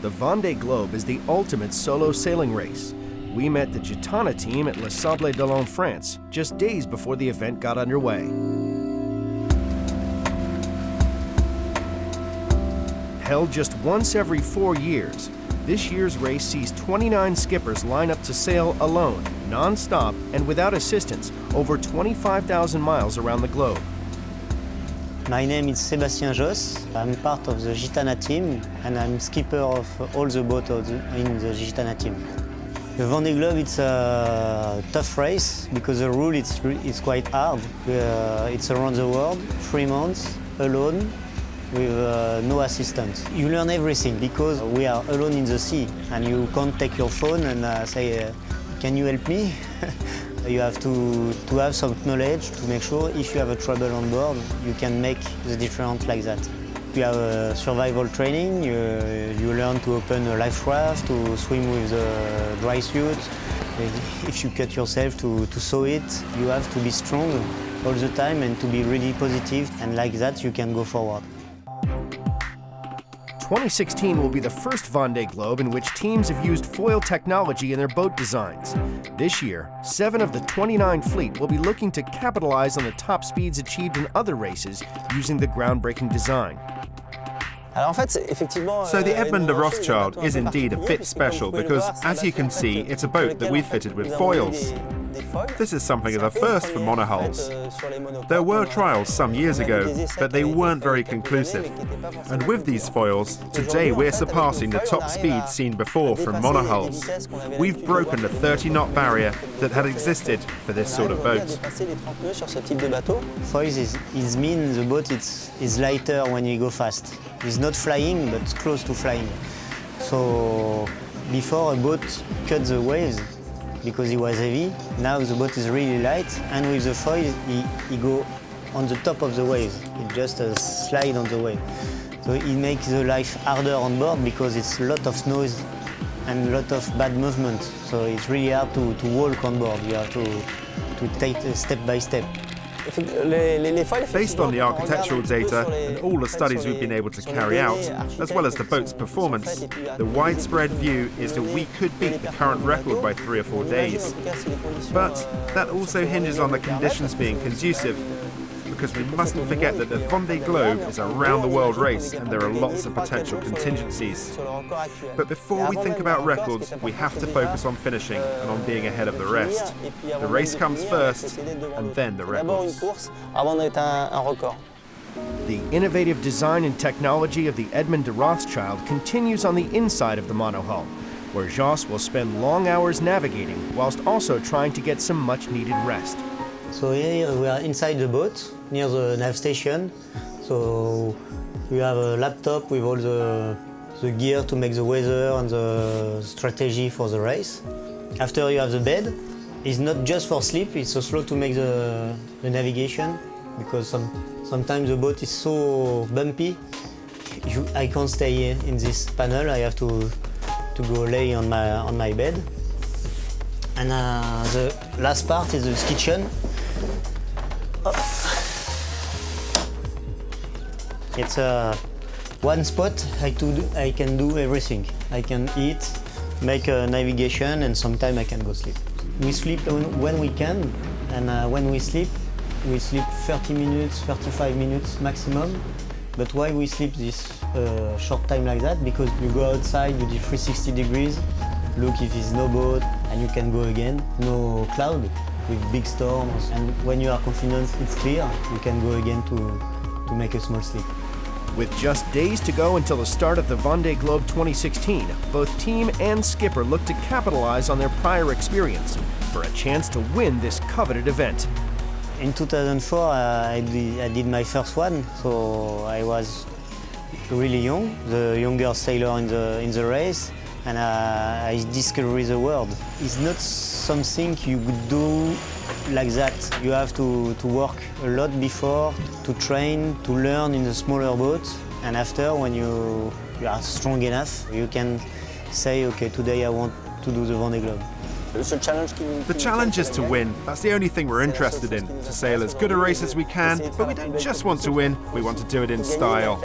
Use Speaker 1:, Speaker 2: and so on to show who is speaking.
Speaker 1: The Vendée Globe is the ultimate solo sailing race. We met the Gitana team at Les Sables d'Olonne, France, just days before the event got underway. Held just once every four years, this year's race sees 29 skippers line up to sail alone, non-stop, and without assistance, over 25,000 miles around the globe.
Speaker 2: My name is Sébastien Josse. I'm part of the Gitana team and I'm skipper of all the boats in the Gitana team. The Vendée Globe it's a tough race because the rule it's, it's quite hard. Uh, it's around the world, three months, alone, with uh, no assistance. You learn everything because we are alone in the sea and you can't take your phone and uh, say, uh, can you help me? you have to, to have some knowledge to make sure if you have a trouble on board, you can make the difference like that. You have a survival training, you, you learn to open a life raft, to swim with a dry suit. If you cut yourself, to, to sew it, you have to be strong all the time and to be really positive and like that you can go forward.
Speaker 1: 2016 will be the first Vendée Globe in which teams have used foil technology in their boat designs. This year, seven of the 29 fleet will be looking to capitalize on the top speeds achieved in other races using the groundbreaking design.
Speaker 3: So the Edmond de Rothschild is indeed a bit special because, as you can see, it's a boat that we've fitted with foils. This is something of a first for monohulls. There were trials some years ago, but they weren't very conclusive. And with these foils, today we're surpassing the top speed seen before from monohulls. We've broken the 30 knot barrier that had existed for this sort of boat.
Speaker 2: Foils is, is mean the boat is, is lighter when you go fast. It's not flying, but close to flying. So before a boat cut the waves, because it was heavy. Now the boat is really light, and with the foil, he, he go on the top of the wave. It just uh, slide on the wave. So it makes the life harder on board because it's a lot of noise and a lot of bad movement. So it's really hard to, to walk on board. You have to, to take step by step.
Speaker 3: Based on the architectural data and all the studies we've been able to carry out, as well as the boat's performance, the widespread view is that we could beat the current record by three or four days. But that also hinges on the conditions being conducive because we mustn't forget that the Vendée Globe is a round the world race and there are lots of potential contingencies. But before we think about records, we have to focus on finishing and on being ahead of the rest. The race comes first and then the records.
Speaker 1: The innovative design and technology of the Edmond de Rothschild continues on the inside of the monohull, where Josse will spend long hours navigating whilst also trying to get some much needed rest.
Speaker 2: So here we are inside the boat, near the nav station. So we have a laptop with all the, the gear to make the weather and the strategy for the race. After you have the bed, it's not just for sleep, it's also to make the, the navigation because some, sometimes the boat is so bumpy. You, I can't stay in this panel, I have to, to go lay on my, on my bed. And uh, the last part is the kitchen. It's a one spot I, do, I can do everything. I can eat, make a navigation, and sometimes I can go sleep. We sleep when we can, and uh, when we sleep, we sleep 30 minutes, 35 minutes maximum. But why we sleep this uh, short time like that? Because you go outside, you do 360 degrees, look if it's no boat, and you can go again. No cloud with big storms, and when you are confident it's clear, you can go again to, to make a small sleep.
Speaker 1: With just days to go until the start of the Vendée Globe 2016, both team and skipper look to capitalize on their prior experience for a chance to win this coveted event.
Speaker 2: In 2004, uh, I, did, I did my first one, so I was really young, the youngest sailor in the, in the race, and uh, I discovered the world. It's not something you could do like that. You have to, to work a lot before, to train, to learn in the smaller boat. And after, when you, you are strong enough, you can say, okay, today I want to do the Vendée Globe.
Speaker 3: The challenge is to win. That's the only thing we're interested in, to sail as good a race as we can, but we don't just want to win, we want to do it in style.